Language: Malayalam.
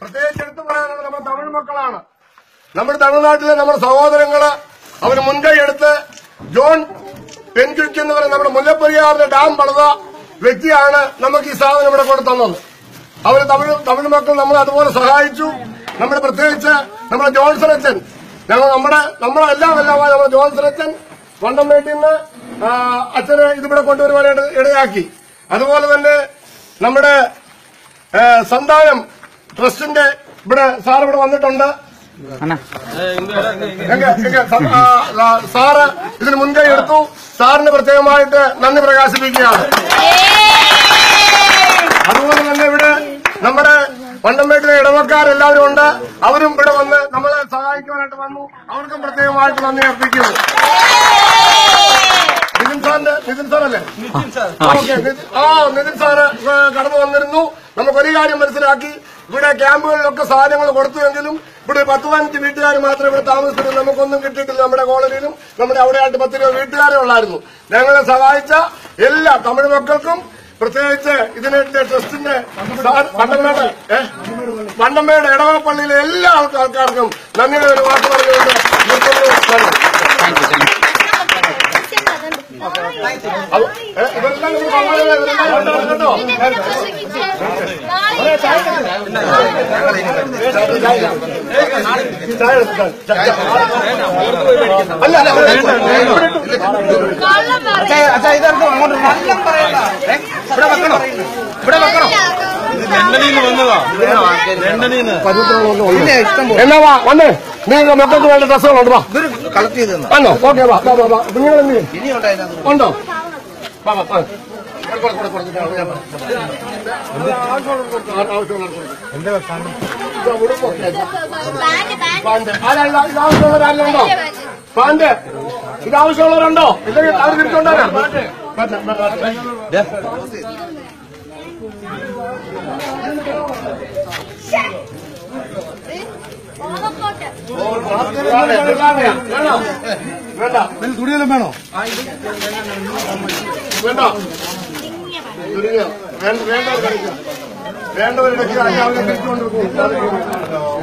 പ്രത്യേകിച്ച് എടുത്തു പറയാനുള്ളത് നമ്മുടെ തമിഴ് മക്കളാണ്. നമ്മുടെ തമിഴ്നാട്ടിലെ നമ്മുടെ സഹോദരങ്ങൾ അവർ മുൻകൈ എടുത്ത് ജോൺ പെൻകുക്ക് എന്ന് പറയുന്ന നമ്മുടെ മുല്ലപ്പെരിയാറിന്റെ ഡാം പണിത വ്യക്തിയാണ് നമുക്ക് ഈ സാധനം ഇവിടെ കൊണ്ട് തന്നത്. അവർ തമിഴ് തമിഴ് മക്കൾ നമ്മളെ അതുപോലെ സഹായിച്ചു. നമ്മുടെ പ്രത്യേകിച്ച് നമ്മുടെ ജോൺസൺ അച്ഛൻ. ഞങ്ങൾ നമ്മുടെ നമ്മളെല്ലാം എല്ലാം എല്ലാമായ നമ്മുടെ ജോൺസൺ അച്ഛൻ വേണ്ടി നിന്ന് അച്ഛനെ ഇതിവിടെ കൊണ്ടുവരുവാനായിട്ട് ഇടയാക്കി. അതുപോലെ തന്നെ നമ്മുടെ സന്താനം. ട്രസ്റ്റിന്റെ ഇവിടെ സാർ ഇവിടെ വന്നിട്ടുണ്ട്. സാറ് ഇതിന് മുൻകൈ എടുത്തു. സാറിന് പ്രത്യേകമായിട്ട് നന്ദി പ്രകാശിപ്പിക്കുകയാണ്. അതുപോലെ തന്നെ ഇവിടെ നമ്മുടെ വണ്ടംപേട്ടിലെ ഇടവക്കാരെല്ലാവരും ഉണ്ട്. അവരും ഇവിടെ വന്ന് നമ്മളെ സഹായിക്കുവാനായിട്ട് വന്നു. അവർക്കും പ്രത്യേകമായിട്ട് നന്ദി അർപ്പിക്കുന്നു. നിതിൻ സാറിന്റെ നിതിൻ സാറല്ലേ? ആ നിതിൻ സാറ് കടന്നു വന്നിരുന്നു. നമുക്ക് ഒരു കാര്യം മനസ്സിലാക്കി. ഇവിടെ ക്യാമ്പുകളിലൊക്കെ സാധനങ്ങൾ കൊടുത്തുവെങ്കിലും ഇവിടെ പത്ത് പതിനഞ്ച് വീട്ടുകാർ മാത്രമേ ഇവിടെ താമസിച്ചിട്ടുള്ളൂ നമുക്കൊന്നും കിട്ടിയിട്ടില്ല നമ്മുടെ കോളനിയിലും. നമ്മുടെ അവിടെയായിട്ട് പത്ത് രൂപ വീട്ടുകാരെ ഉള്ളായിരുന്നു. ഞങ്ങളെ സഹായിച്ച എല്ലാ തമിഴ് മക്കൾക്കും പ്രത്യേകിച്ച് ഇതിന്റെ ട്രസ്റ്റിന്റെ വണ്ടമ്മേട് വണ്ടമ്മയുടെ ഇടവപ്പള്ളിയിലെ എല്ലാ ആൾക്കാർക്കും നന്ദിയുടെ ഒരു വാക്ക് പറഞ്ഞുകൊണ്ട് അല്ല അല്ല. അച്ഛാ ഇതെടുക്കും അങ്ങോട്ട് എന്നാ വാ വന്നേ. നിങ്ങൾ മക്കൾക്ക് വേണ്ട ഡ്രസ്സുകളുണ്ട് വാ വന്നോ. ഓക്കെ വാ വാ വാ, നിങ്ങൾ എന്ത്? ഉണ്ടോ? വാ. ഇതാ. പാന്റ്. ആവശ്യമുള്ളവരുണ്ടോ ഇല്ലെങ്കിൽ അവർ തിരിച്ചുകൊണ്ടാരാ വേണ്ട തുണിയെല്ലാം വേണോ വേണ്ട? വേണ്ട വേണ്ടവരുടെ തിരിച്ചുകൊണ്ട് പോകും